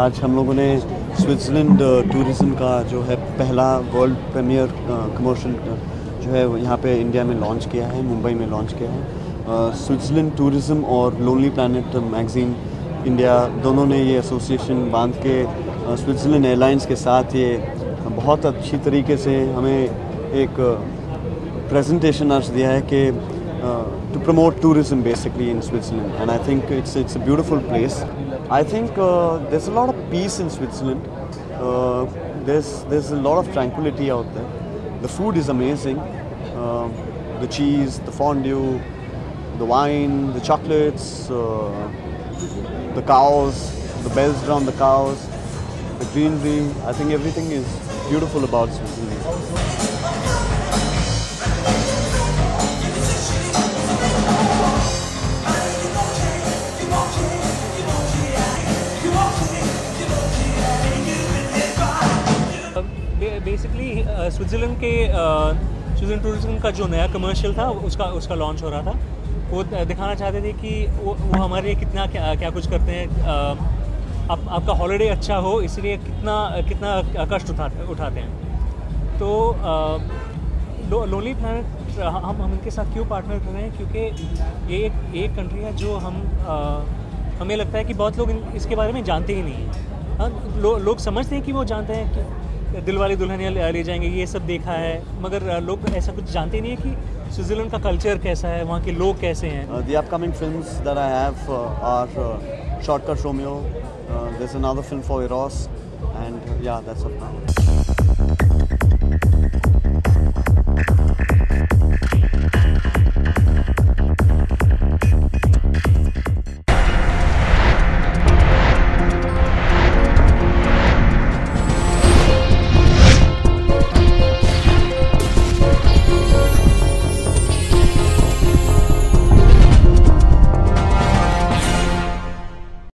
आज हम लोगों ने स्विट्ज़रलैंड टूरिज़्म का जो है पहला वर्ल्ड प्रीमियर कमर्शियल जो है यहाँ पे इंडिया में लॉन्च किया है मुंबई में लॉन्च किया है स्विट्ज़रलैंड टूरिज़्म और लोनली प्लानट मैगज़ीन इंडिया दोनों ने ये एसोसिएशन बाँध के स्विट्ज़रलैंड एयरलाइंस के साथ ये बहुत अच्छी तरीके से हमें एक प्रेजेंटेशन आज दिया है कि to promote tourism basically in Switzerland, and I think it's it's a beautiful place. I think uh, there's a lot of peace in Switzerland. Uh, there's there's a lot of tranquility out there. The food is amazing. Uh, the cheese, the fondue, the wine, the chocolates, uh, the cows, the bells around the cows, the greenery. I think everything is beautiful about Switzerland. Basically Switzerland के Switzerland tourism का जो नया commercial था उसका उसका launch हो रहा था। वो दिखाना चाहते थे कि वो, वो हमारे लिए कितना क्या, क्या कुछ करते हैं। Uh, आप, आपका हॉलीडे अच्छा हो इसलिए कितना कितना कष्ट उठा उठाते हैं। तो लोनली प्लानट हम हम इनके साथ क्यों पार्टनर कर रहे हैं? क्योंकि ये एक एक कंट्री है जो हम आ, हमें लगता है कि बहुत लोग इसके बारे में जानते ही नहीं हैं। हाँ लो, लोग समझते हैं कि वो जानते हैं कि दिल वाली दुल्हनिया ले जाएँगे, ये सब देखा है। मगर लोग ऐसा कुछ जानते नहीं है कि स्विट्ज़रलैंड का कल्चर कैसा है, वहाँ के लोग कैसे हैं। The upcoming film that I have Romeo this another film for and या दैट्स